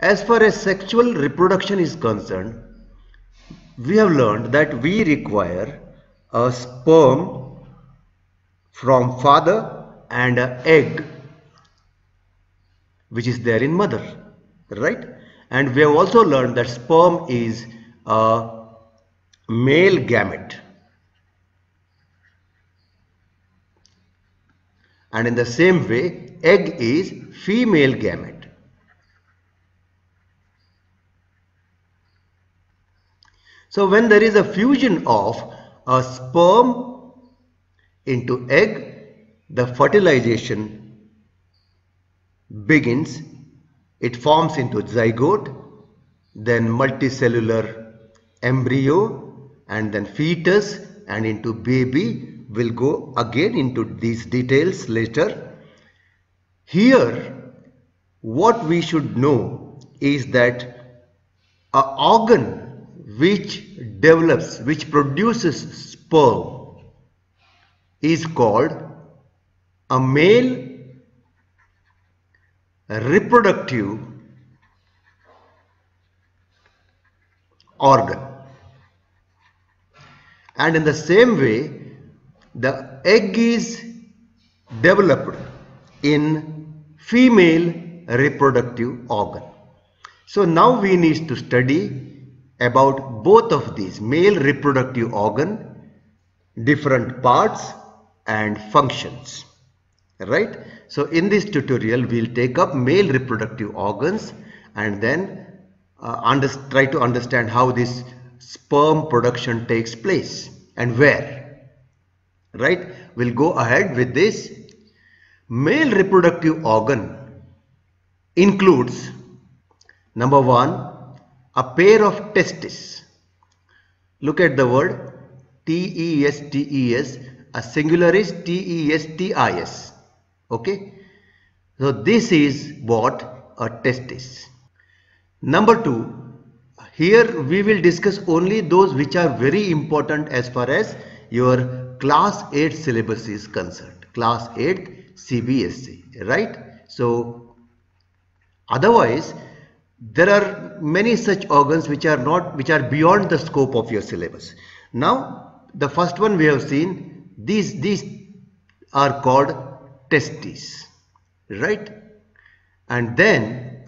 As far as sexual reproduction is concerned, we have learned that we require a sperm from father and an egg which is there in mother right? And we have also learned that sperm is a male gamete. And in the same way egg is female gamete so when there is a fusion of a sperm into egg the fertilization begins. It forms into zygote then multicellular embryo and then fetus and into baby We'll go again into these details later. Here what we should know is that a organ which develops which produces sperm is called a male reproductive organ. And in the same way the egg is developed in female reproductive organ. So now we need to study about both of these male reproductive organ different parts and functions right? So in this tutorial we'll take up male reproductive organs and then uh, try to understand how this sperm production takes place and where right? We'll go ahead with this. Male reproductive organ includes number one a pair of testes look at the word T-E-S-T-E-S, a singular is T-E-S-T-I-S. Okay. So this is what a testis. Number two, here we will discuss only those which are very important as far as your class 8 syllabus is concerned. Class 8 CBSE, right? So otherwise there are many such organs which are not which are beyond the scope of your syllabus. Now the first one we have seen these these are called testes right? And then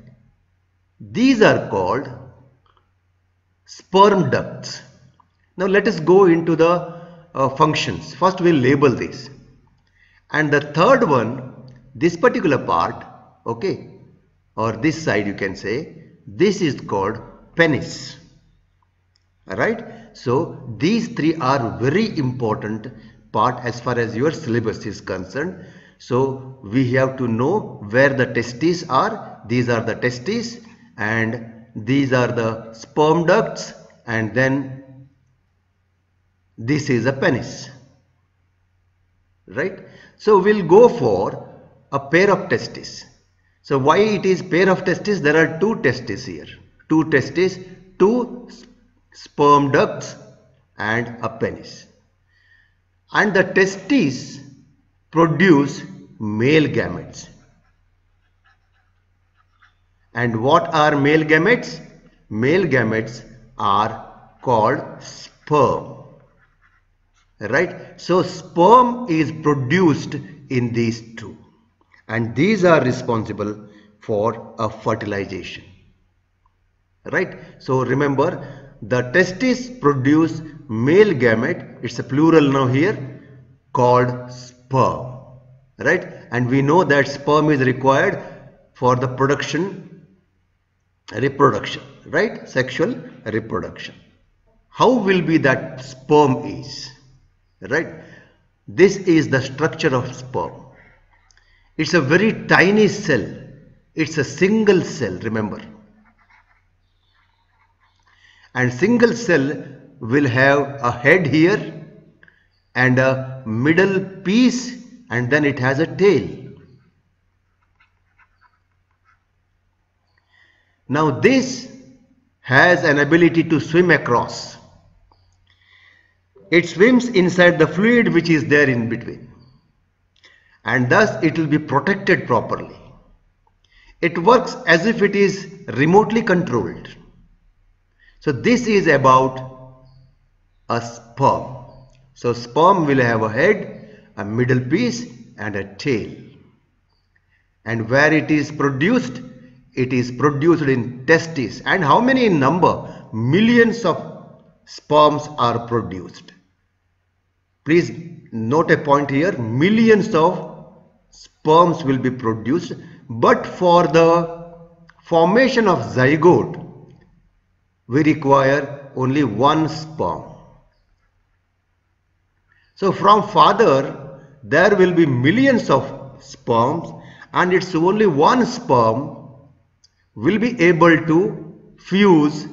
these are called sperm ducts. Now let us go into the uh, functions. First we'll label this and the third one this particular part okay or this side you can say this is called penis. Right so these three are very important part as far as your syllabus is concerned. So we have to know where the testes are. These are the testes and these are the sperm ducts and then this is a penis. Right? So we'll go for a pair of testes so why it is pair of testes there are two testes here two testes two sperm ducts and a penis. And the testes produce male gametes. And what are male gametes? Male gametes are called sperm. Right? So sperm is produced in these two. And these are responsible for a fertilization. Right? So remember the testes produce male gamete. It's a plural now here called sperm. Right? And we know that sperm is required for the production reproduction. Right? Sexual reproduction. How will be that sperm is? Right? This is the structure of sperm it's a very tiny cell it's a single cell remember and single cell will have a head here and a middle piece and then it has a tail. Now this has an ability to swim across. It swims inside the fluid which is there in between and thus it will be protected properly. it works as if it is remotely controlled. So this is about a sperm. So sperm will have a head, a middle piece and a tail. And where it is produced, it is produced in testes. And how many in number? Millions of sperms are produced. Please note a point here, millions of sperms will be produced but for the formation of zygote we require only one sperm. So from father there will be millions of sperms and it's only one sperm will be able to fuse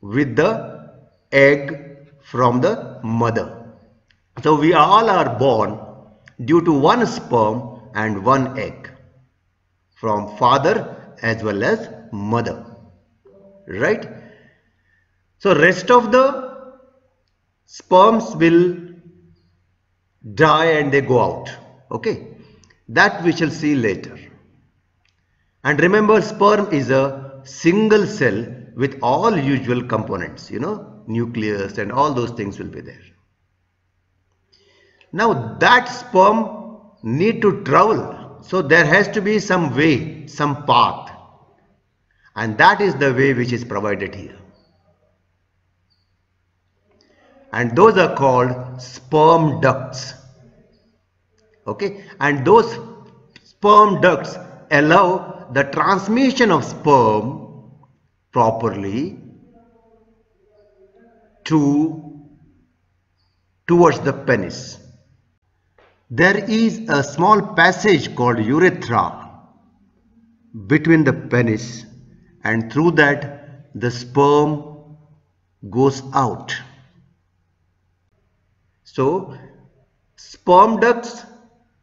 with the egg from the mother. So we all are born due to one sperm and one egg from father as well as mother. Right? So rest of the sperms will die and they go out. Okay? That we shall see later. And remember sperm is a single cell with all usual components you know nucleus and all those things will be there. Now that sperm need to travel. So there has to be some way, some path. And that is the way which is provided here. And those are called sperm ducts. Okay. And those sperm ducts allow the transmission of sperm properly to towards the penis. There is a small passage called urethra between the penis and through that the sperm goes out. So sperm ducts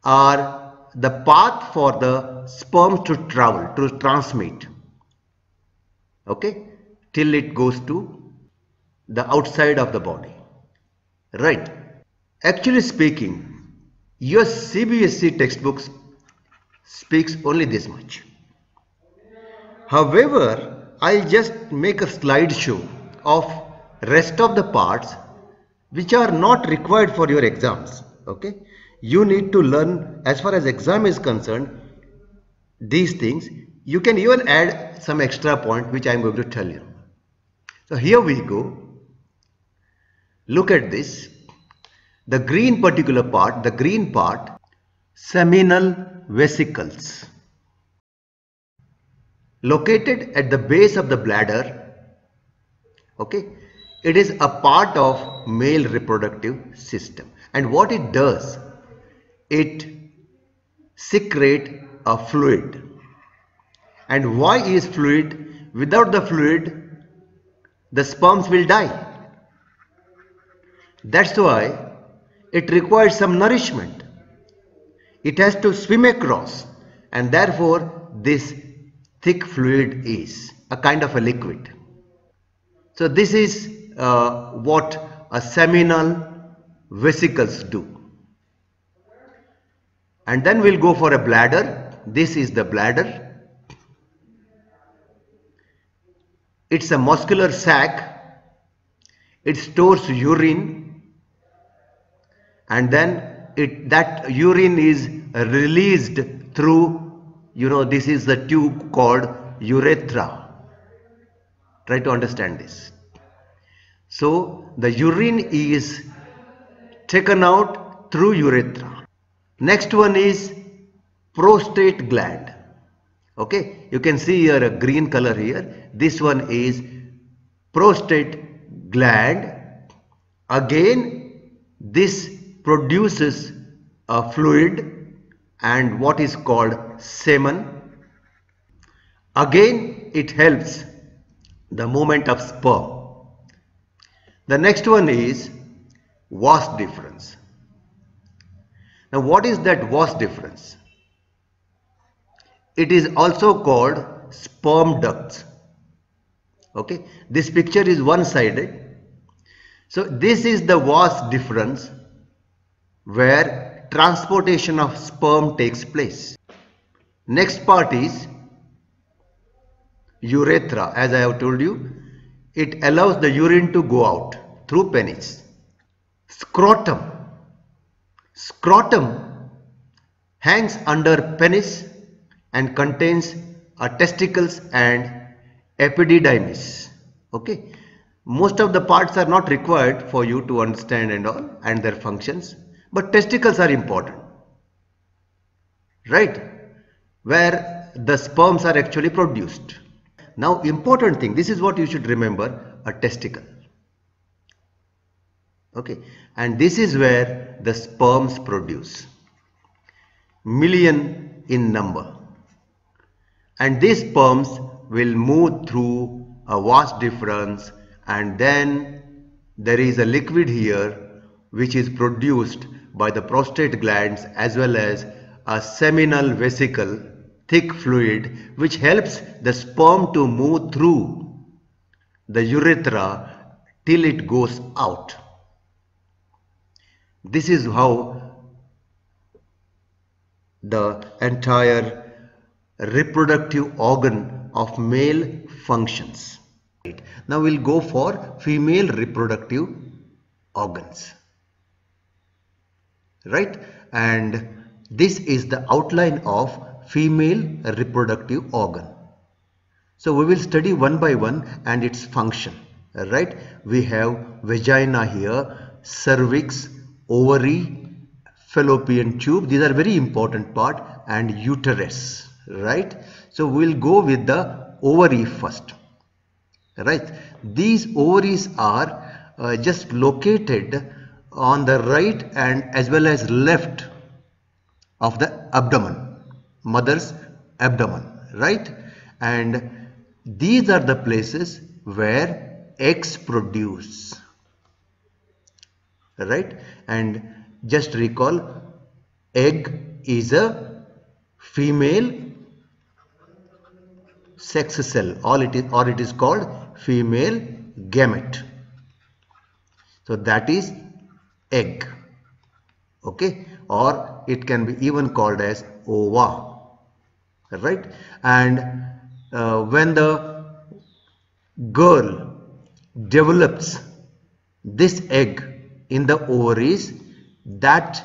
are the path for the sperm to travel, to transmit. Okay, till it goes to the outside of the body. Right. Actually speaking, your CBSE textbooks speaks only this much. However, I'll just make a slideshow of rest of the parts which are not required for your exams. Okay, you need to learn as far as exam is concerned these things. You can even add some extra point which I am going to tell you. So here we go. Look at this the green particular part, the green part, seminal vesicles. Located at the base of the bladder, okay, it is a part of male reproductive system. And what it does, it secrete a fluid. And why is fluid? Without the fluid, the sperms will die. That's why it requires some nourishment. It has to swim across and therefore this thick fluid is a kind of a liquid. So this is uh, what a seminal vesicles do. And then we'll go for a bladder. This is the bladder. It's a muscular sac. It stores urine and then it that urine is released through you know this is the tube called urethra. Try to understand this. So the urine is taken out through urethra. Next one is prostate gland. Okay? You can see here a green color here. This one is prostate gland. Again this produces a fluid and what is called semen. Again it helps the movement of sperm. The next one is vas deferens. Now what is that vas deferens? It is also called sperm ducts. Okay, this picture is one-sided. So this is the vas deferens where transportation of sperm takes place. Next part is urethra. As I have told you it allows the urine to go out through penis. Scrotum. Scrotum hangs under penis and contains a testicles and epididymis. Okay? Most of the parts are not required for you to understand and all and their functions but testicles are important. Right? Where the sperms are actually produced. Now important thing this is what you should remember a testicle. Okay? And this is where the sperms produce. Million in number. And these sperms will move through a vas deferens and then there is a liquid here which is produced by the prostate glands as well as a seminal vesicle thick fluid which helps the sperm to move through the urethra till it goes out. This is how the entire reproductive organ of male functions. Now we'll go for female reproductive organs. Right? And this is the outline of female reproductive organ. So we will study one by one and its function. Right? We have vagina here, cervix, ovary, fallopian tube. These are very important part and uterus. Right? So we'll go with the ovary first right these ovaries are uh, just located on the right and as well as left of the abdomen mother's abdomen right? And these are the places where eggs produce right? And just recall egg is a female sex cell. All it is or it is called female gamete. So that is egg. Okay? Or it can be even called as ova. Right? And uh, when the girl develops this egg in the ovaries that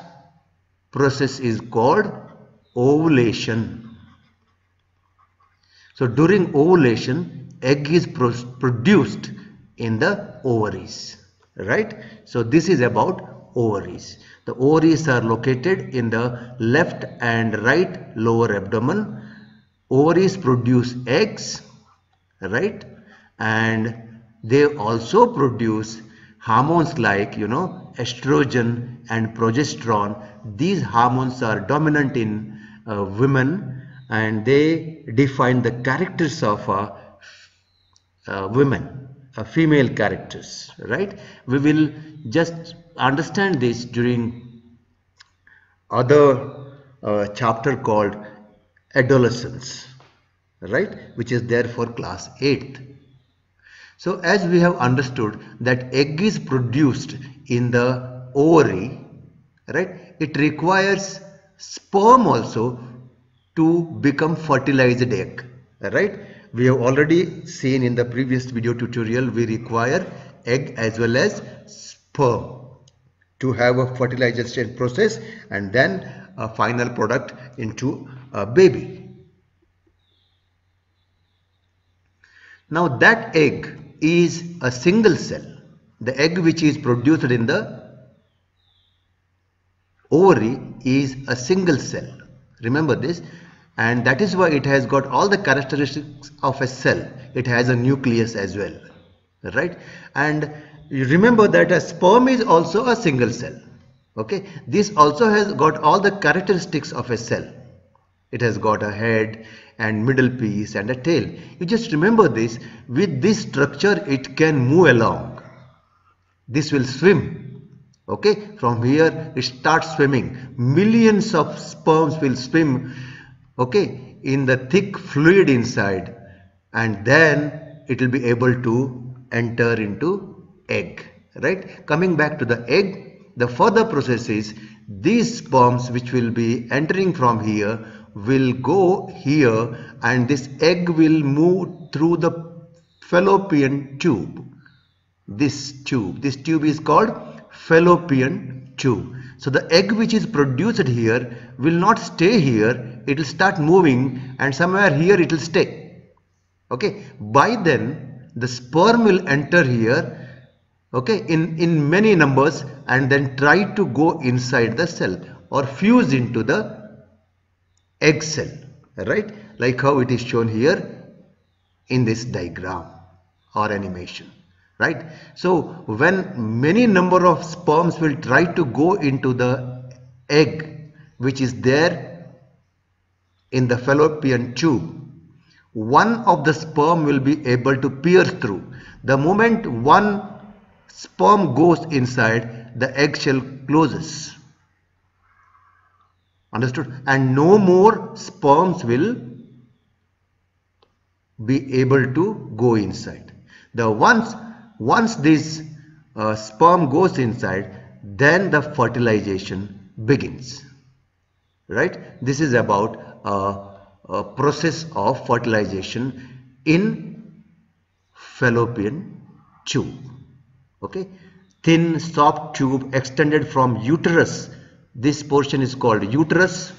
process is called ovulation. So during ovulation egg is produced in the ovaries. Right? So this is about ovaries. The ovaries are located in the left and right lower abdomen. Ovaries produce eggs right? And they also produce hormones like you know estrogen and progesterone. These hormones are dominant in uh, women and they define the characters of uh, uh, women, uh, female characters, right? We will just understand this during other uh, chapter called adolescence, right? Which is there for class 8th. So as we have understood that egg is produced in the ovary, right? It requires sperm also to become fertilized egg, right? We have already seen in the previous video tutorial we require egg as well as sperm to have a fertilization process and then a final product into a baby. Now that egg is a single cell. The egg which is produced in the ovary is a single cell. Remember this and that is why it has got all the characteristics of a cell. It has a nucleus as well right? And you remember that a sperm is also a single cell okay? This also has got all the characteristics of a cell. It has got a head and middle piece and a tail. You just remember this. With this structure it can move along. This will swim okay? From here it starts swimming. Millions of sperms will swim okay in the thick fluid inside and then it will be able to enter into egg right coming back to the egg the further process is these sperms which will be entering from here will go here and this egg will move through the fallopian tube. This tube, this tube is called fallopian tube. So the egg which is produced here will not stay here, it will start moving and somewhere here it will stay. Okay, by then the sperm will enter here okay in in many numbers and then try to go inside the cell or fuse into the egg cell right? Like how it is shown here in this diagram or animation right? So when many number of sperms will try to go into the egg which is there in the fallopian tube. One of the sperm will be able to pierce through. The moment one sperm goes inside the eggshell closes. Understood? And no more sperms will be able to go inside. The once once this uh, sperm goes inside then the fertilization begins. Right? This is about process of fertilization in fallopian tube. Okay? Thin soft tube extended from uterus. This portion is called uterus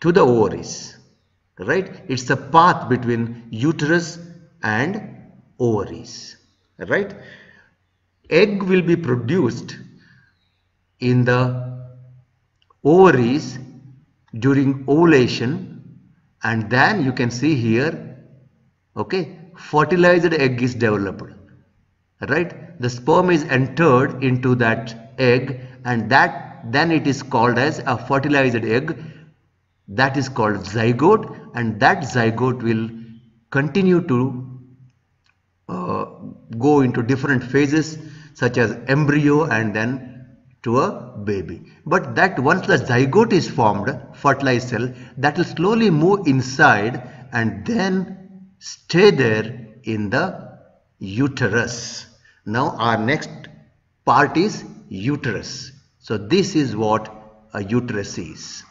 to the ovaries. Right? It's a path between uterus and ovaries. Right? Egg will be produced in the ovaries during ovulation and then you can see here okay fertilized egg is developed right? The sperm is entered into that egg and that then it is called as a fertilized egg. That is called zygote and that zygote will continue to uh, go into different phases such as embryo and then to a baby but that once the zygote is formed fertilized cell that will slowly move inside and then stay there in the uterus now our next part is uterus so this is what a uterus is.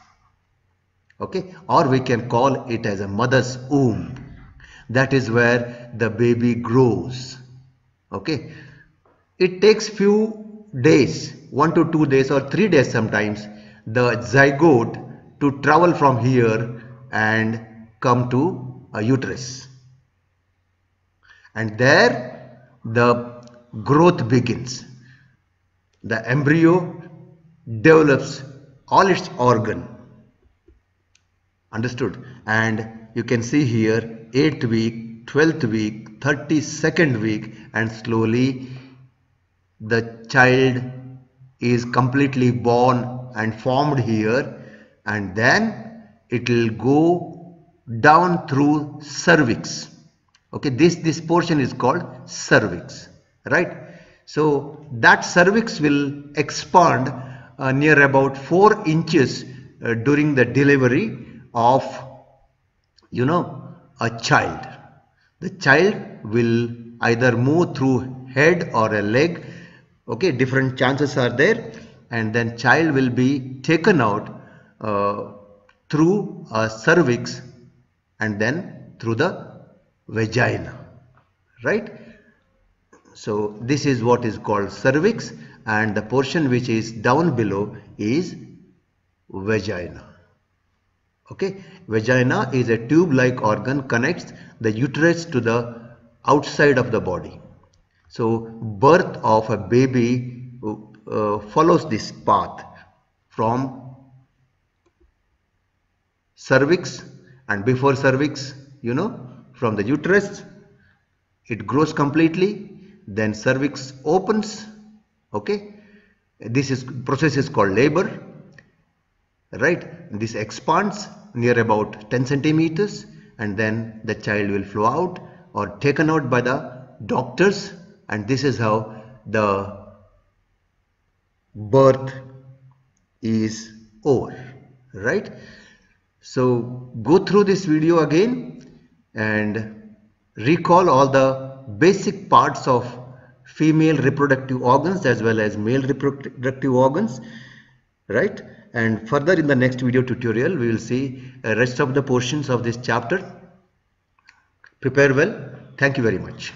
Okay, or we can call it as a mother's womb. That is where the baby grows. Okay, it takes few days, one to two days or three days sometimes, the zygote to travel from here and come to a uterus. And there the growth begins. The embryo develops all its organ understood and you can see here 8th week 12th week 32nd week and slowly the child is completely born and formed here and then it will go down through cervix. Okay this this portion is called cervix right? So that cervix will expand uh, near about 4 inches uh, during the delivery of you know a child. The child will either move through head or a leg okay different chances are there. And then child will be taken out uh, through a cervix and then through the vagina. Right? So this is what is called cervix. And the portion which is down below is vagina. Okay? Vagina is a tube like organ connects the uterus to the outside of the body so birth of a baby uh, follows this path from cervix and before cervix you know from the uterus. It grows completely then cervix opens okay? This is process is called labor right? This expands near about 10 centimeters and then the child will flow out or taken out by the doctors and this is how the birth is over right so go through this video again and recall all the basic parts of female reproductive organs as well as male reproductive organs right and further in the next video tutorial we will see rest of the portions of this chapter Prepare well. Thank you very much.